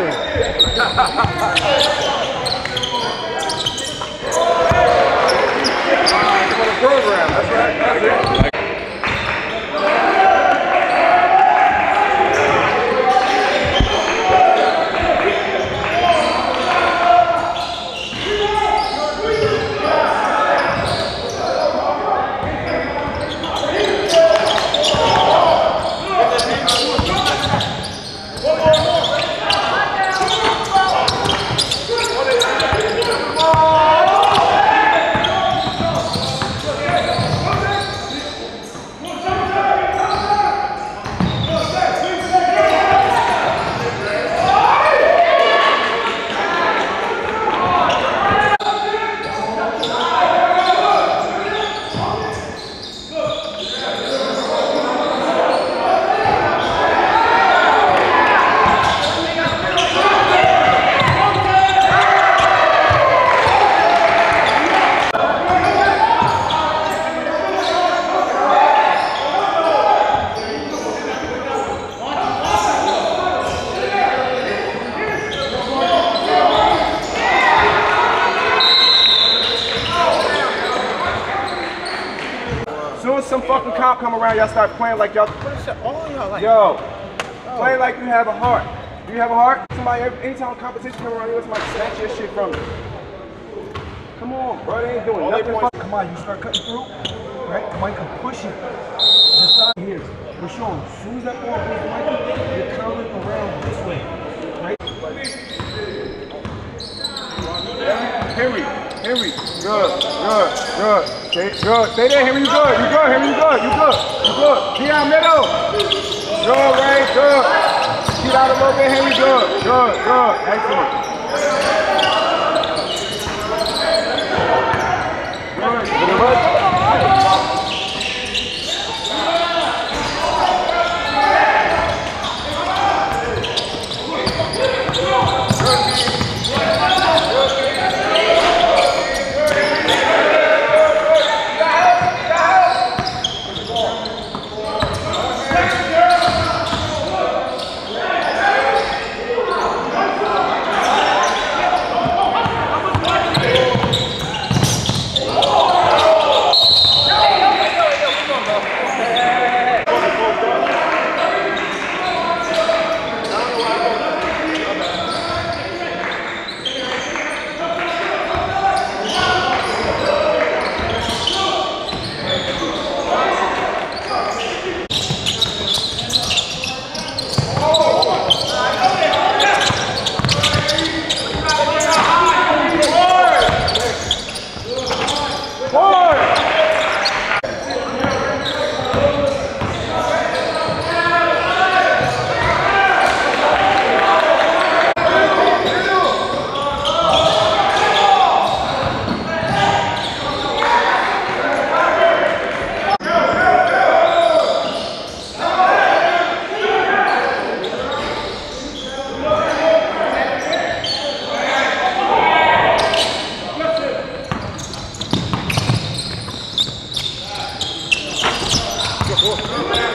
Flamengo. Fucking cop come around, y'all start playing like y'all. All y'all like, Yo, play like you have a heart. Do you have a heart? Somebody, anytime competition come around, you let somebody snatch your shit from you. Come on, bro. They ain't doing all nothing. come on, you start cutting through, right? Michael, push it. This side here. We're showing, as soon as that ball goes Michael, you're curling around this way, right? Henry, Henry, good, good, good. Stay, good. Stay there, Henry. You good. You good, Henry. You good. You good. You good. Dion middle. Good, Ray. Good. Get out a little bit, Henry. Good. Good. Good. Excellent. Acabou.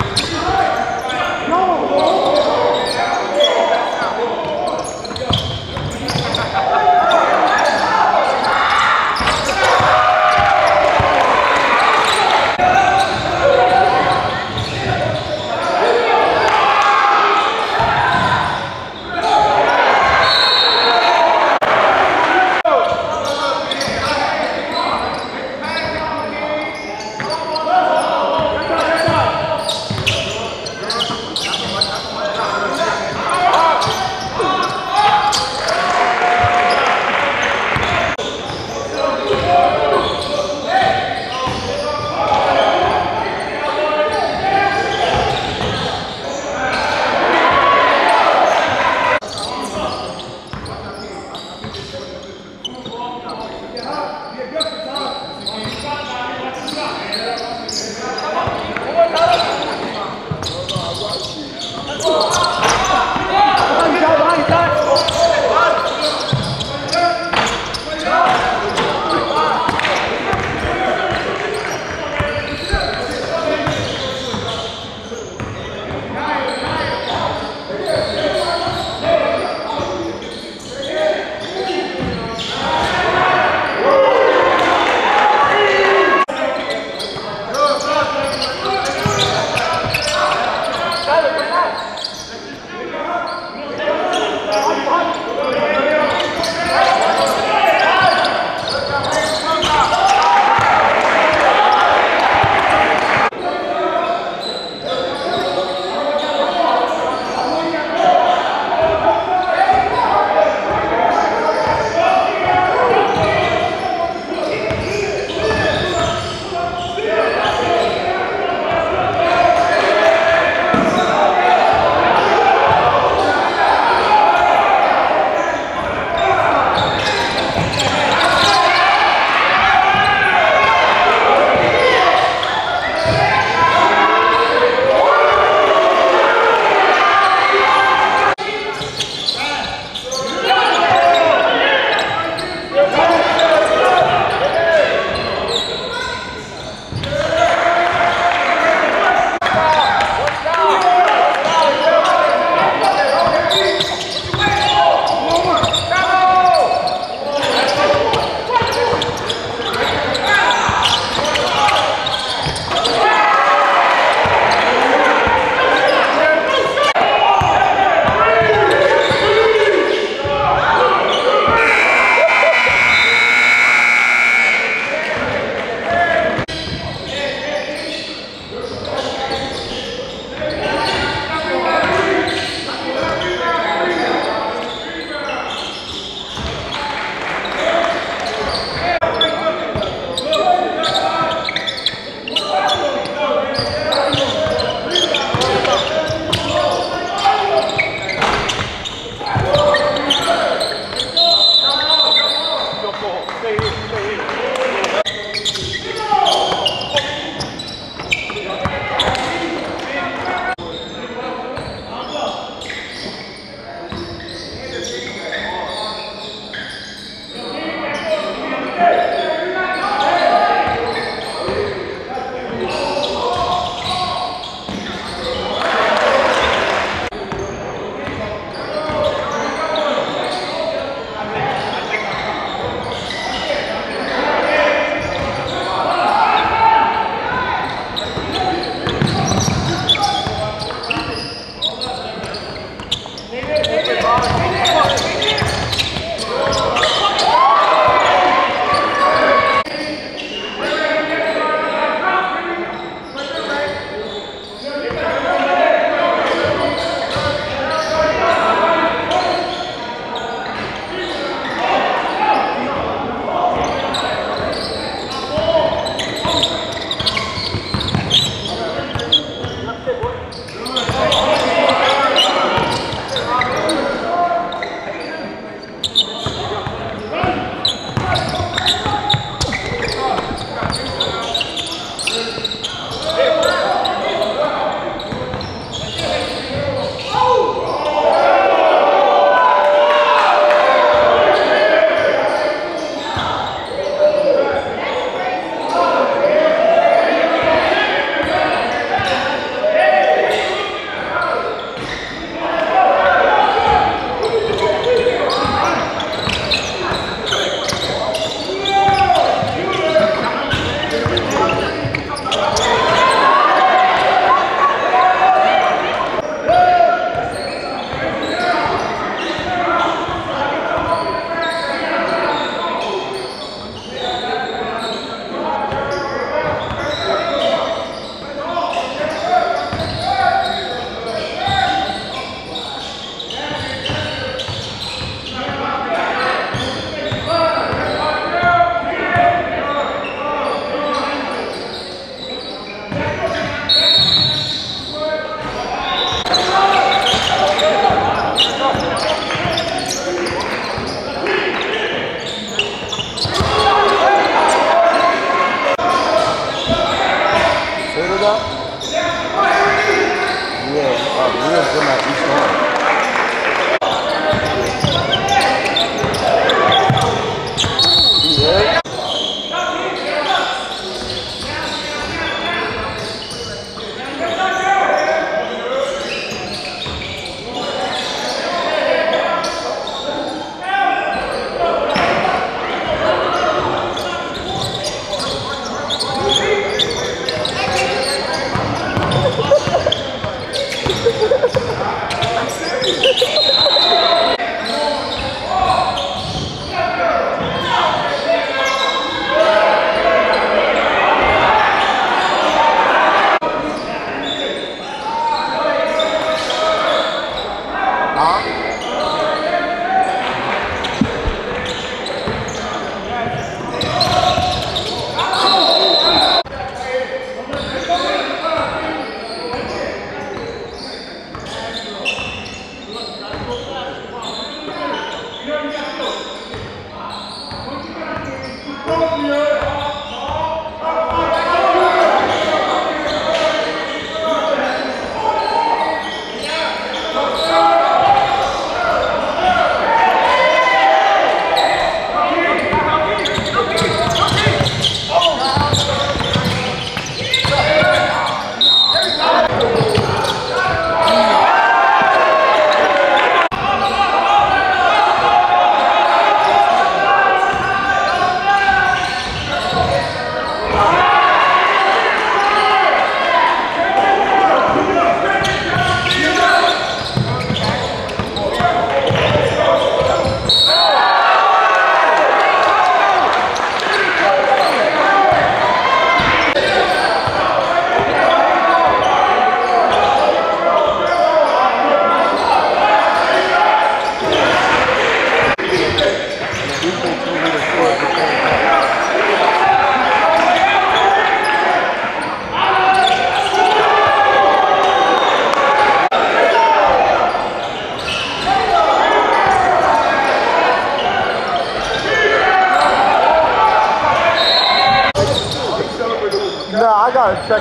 Oh!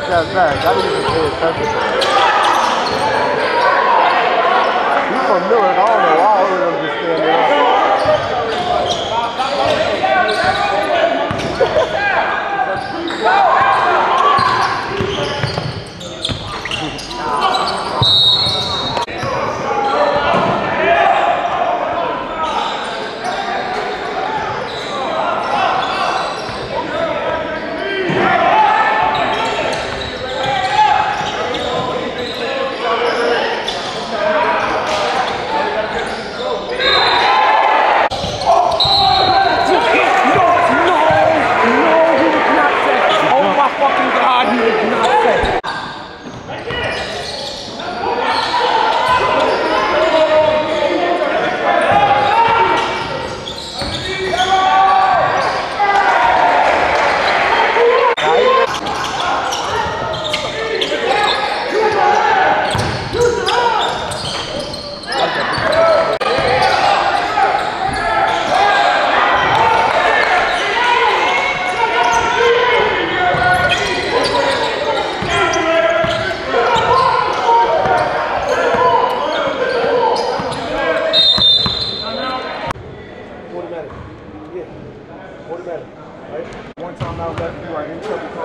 check that back. I didn't even pay attention. Right? One time I was at you are in.